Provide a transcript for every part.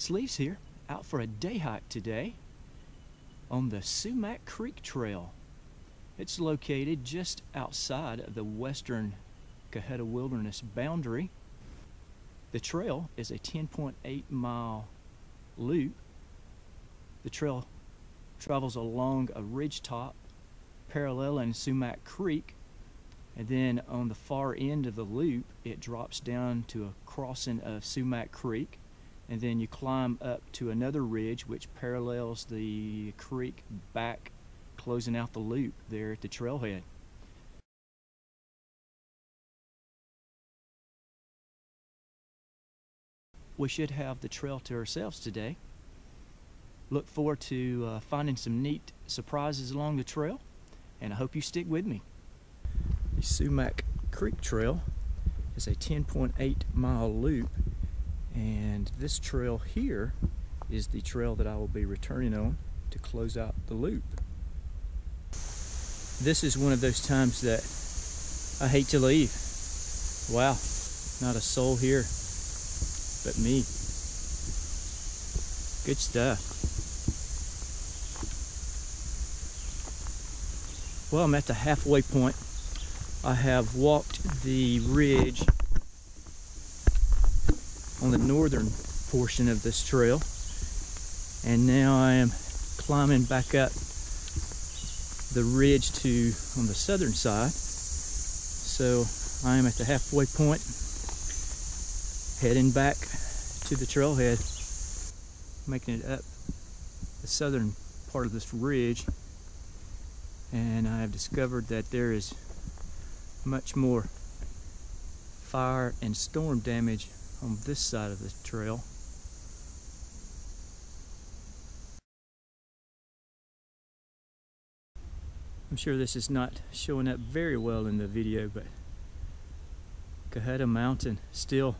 Sleeves here, out for a day hike today on the Sumac Creek Trail. It's located just outside of the western Cohutta Wilderness boundary. The trail is a 10.8 mile loop. The trail travels along a ridge top paralleling Sumac Creek and then on the far end of the loop it drops down to a crossing of Sumac Creek and then you climb up to another ridge which parallels the creek back closing out the loop there at the trailhead. We should have the trail to ourselves today. Look forward to uh, finding some neat surprises along the trail and I hope you stick with me. The Sumac Creek Trail is a 10.8 mile loop and this trail here is the trail that I will be returning on to close out the loop. This is one of those times that I hate to leave. Wow, not a soul here but me. Good stuff. Well, I'm at the halfway point. I have walked the ridge on the northern portion of this trail. And now I am climbing back up the ridge to on the southern side. So I am at the halfway point heading back to the trailhead making it up the southern part of this ridge. And I have discovered that there is much more fire and storm damage on this side of the trail. I'm sure this is not showing up very well in the video, but Cohutta Mountain still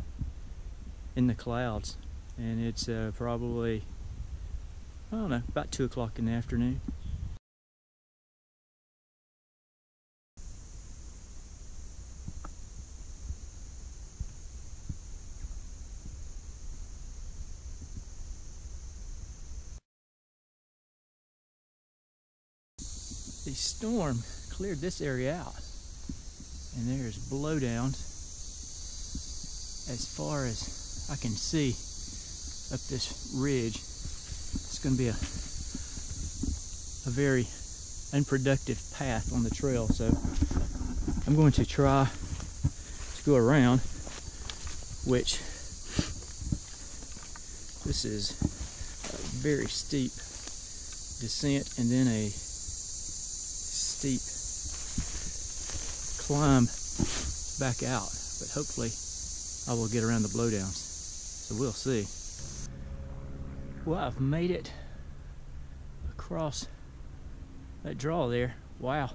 in the clouds and it's uh, probably I don't know about two o'clock in the afternoon the storm cleared this area out. And there's blowdowns as far as I can see up this ridge. It's going to be a, a very unproductive path on the trail. So I'm going to try to go around, which this is a very steep descent and then a steep climb back out, but hopefully I will get around the blowdowns. So we'll see. Well, I've made it across that draw there. Wow.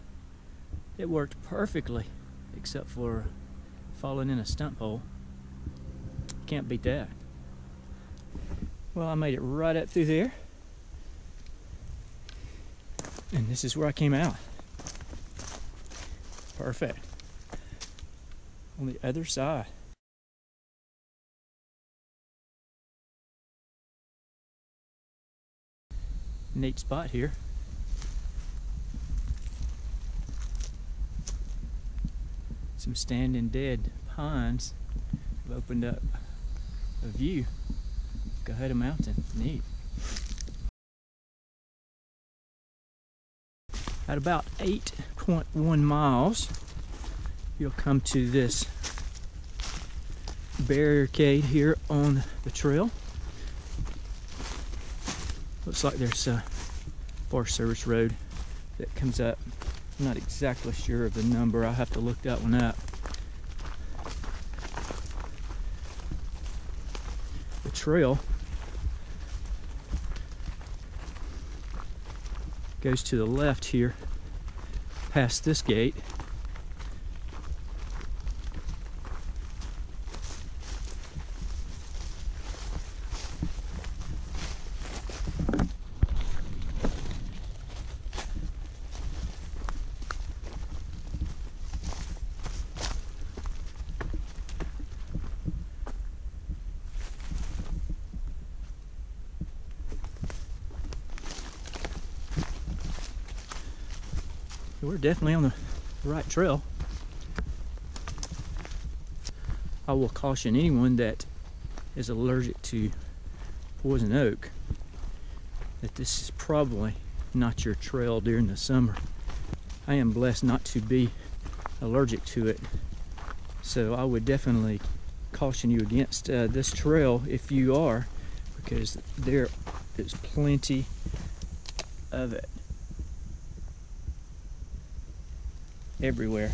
It worked perfectly, except for falling in a stump hole. Can't beat that. Well, I made it right up through there. And this is where I came out. Perfect. On the other side. Neat spot here. Some standing dead pines have opened up a view of Cohutta Mountain. Neat. At about 8.1 miles, you'll come to this barricade here on the trail. Looks like there's a Forest Service road that comes up. I'm not exactly sure of the number. I'll have to look that one up. The trail goes to the left here past this gate we're definitely on the right trail. I will caution anyone that is allergic to poison oak that this is probably not your trail during the summer. I am blessed not to be allergic to it. So I would definitely caution you against uh, this trail if you are, because there is plenty of it everywhere.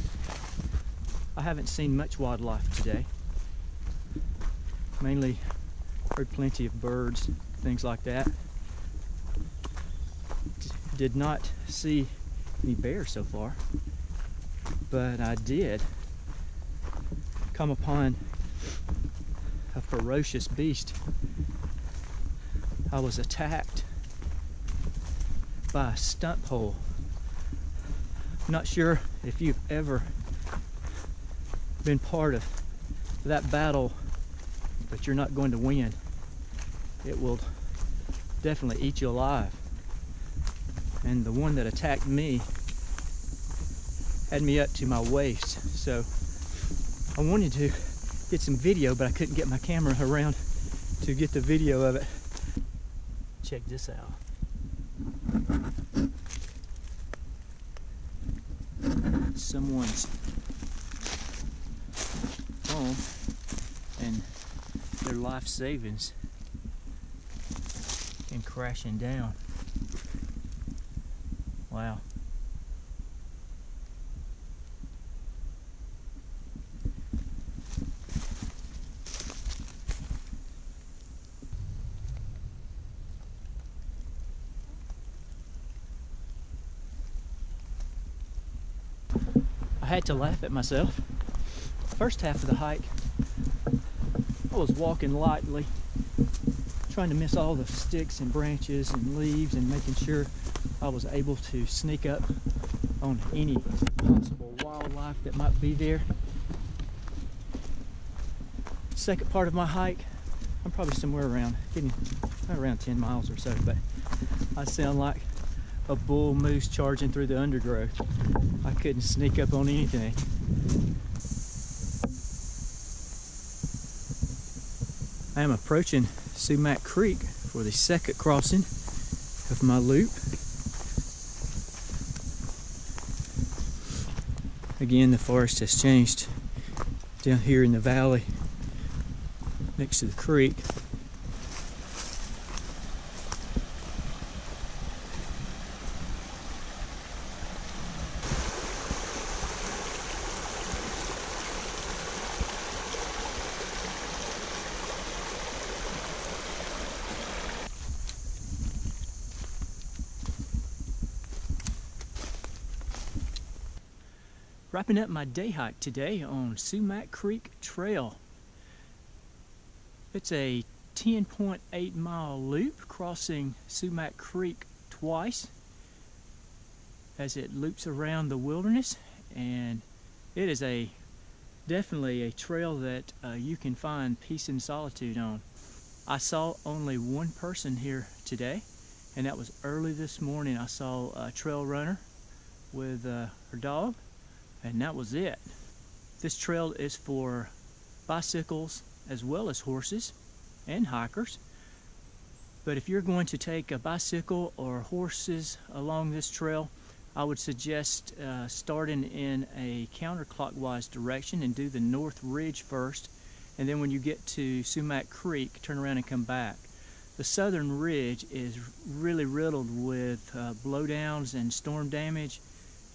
I haven't seen much wildlife today. Mainly heard plenty of birds, things like that. Did not see any bears so far, but I did come upon a ferocious beast. I was attacked by a stump hole. Not sure if you've ever been part of that battle, but you're not going to win. It will definitely eat you alive. And the one that attacked me had me up to my waist. So I wanted to get some video, but I couldn't get my camera around to get the video of it. Check this out. Someone's home and their life savings came crashing down. Wow. Had to laugh at myself. First half of the hike, I was walking lightly, trying to miss all the sticks and branches and leaves and making sure I was able to sneak up on any possible wildlife that might be there. Second part of my hike, I'm probably somewhere around getting around 10 miles or so, but I sound like a bull moose charging through the undergrowth. I couldn't sneak up on anything. I am approaching Sumac Creek for the second crossing of my loop. Again, the forest has changed down here in the valley next to the creek. Wrapping up my day hike today on Sumac Creek Trail. It's a 10.8 mile loop crossing Sumac Creek twice as it loops around the wilderness and it is a definitely a trail that uh, you can find peace and solitude on. I saw only one person here today and that was early this morning. I saw a trail runner with uh, her dog and that was it. This trail is for bicycles as well as horses and hikers. But if you're going to take a bicycle or horses along this trail, I would suggest uh, starting in a counterclockwise direction and do the North Ridge first. And then when you get to Sumac Creek, turn around and come back. The southern ridge is really riddled with uh, blowdowns and storm damage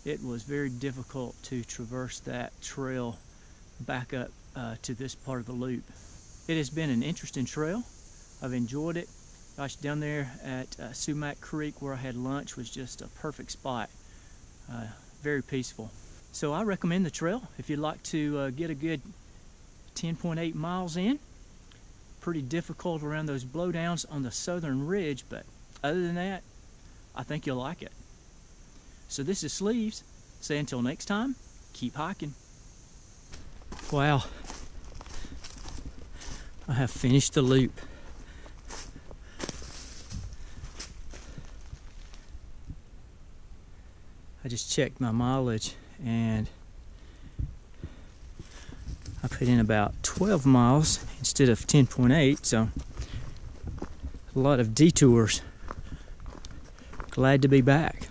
it was very difficult to traverse that trail back up uh, to this part of the loop. It has been an interesting trail. I've enjoyed it. Gosh, down there at uh, Sumac Creek where I had lunch was just a perfect spot. Uh, very peaceful. So I recommend the trail if you'd like to uh, get a good 10.8 miles in. Pretty difficult around those blowdowns on the southern ridge, but other than that, I think you'll like it. So this is Sleeves. Say until next time, keep hiking. Wow. I have finished the loop. I just checked my mileage and I put in about 12 miles instead of 10.8, so a lot of detours. Glad to be back.